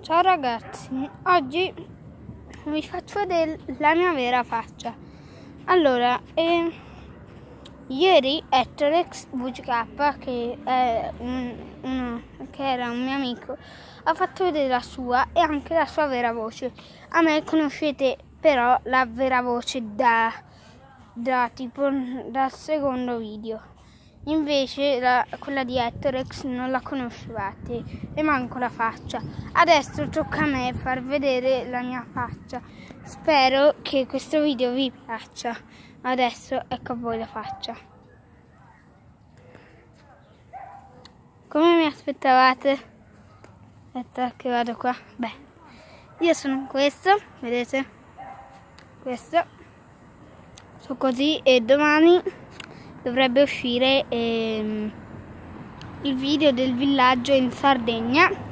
Ciao ragazzi, oggi vi faccio vedere la mia vera faccia. Allora, eh, ieri Etrex VGK, che, un, uno, che era un mio amico, ha fatto vedere la sua e anche la sua vera voce. A me conoscete però la vera voce da, da tipo dal secondo video. Invece la, quella di Ettorex non la conoscevate e manco la faccia. Adesso tocca a me far vedere la mia faccia. Spero che questo video vi piaccia. Adesso ecco a voi la faccia. Come mi aspettavate? Aspetta che vado qua. Beh, io sono questo, vedete? Questo. Sono così e domani dovrebbe uscire ehm, il video del villaggio in Sardegna.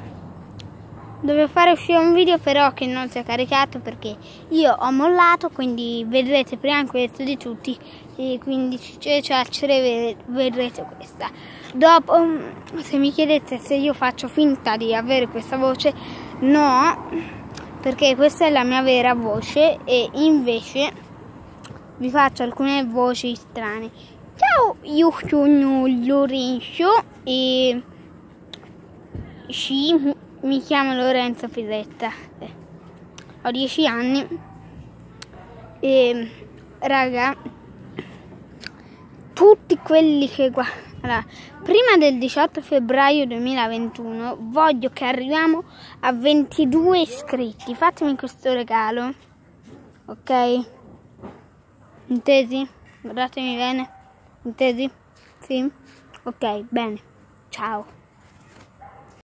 Devo fare uscire un video però che non si è caricato perché io ho mollato quindi vedrete prima questo di tutti e quindi ciacere vedrete questa. Dopo se mi chiedete se io faccio finta di avere questa voce no perché questa è la mia vera voce e invece vi faccio alcune voci strane Ciao, io sono Lorenzo e sì, mi chiamo Lorenzo Pisetta. Eh, ho 10 anni e raga, tutti quelli che guardano prima del 18 febbraio 2021 voglio che arriviamo a 22 iscritti. Fatemi questo regalo. Ok? Intesi? Guardatemi bene. Intesi? Sì? Ok, bene. Ciao.